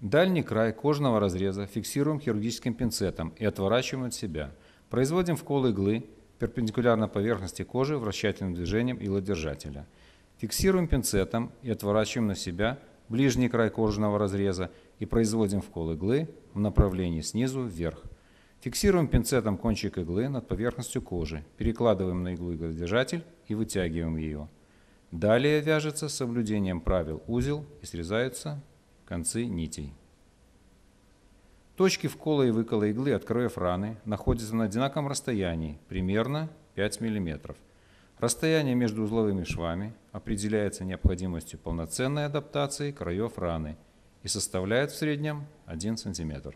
Дальний край кожного разреза фиксируем хирургическим пинцетом и отворачиваем от себя. Производим вкол иглы перпендикулярно поверхности кожи вращательным движением илодержателя. Фиксируем пинцетом и отворачиваем на себя ближний край кожного разреза и производим вкол иглы в направлении снизу вверх. Фиксируем пинцетом кончик иглы над поверхностью кожи, перекладываем на иглу иглодержатель и вытягиваем ее. Далее вяжется с соблюдением правил узел и срезаются концы нитей. Точки вкола и выкола иглы от краев раны находятся на одинаковом расстоянии, примерно 5 мм. Расстояние между узловыми швами определяется необходимостью полноценной адаптации краев раны и составляет в среднем 1 см.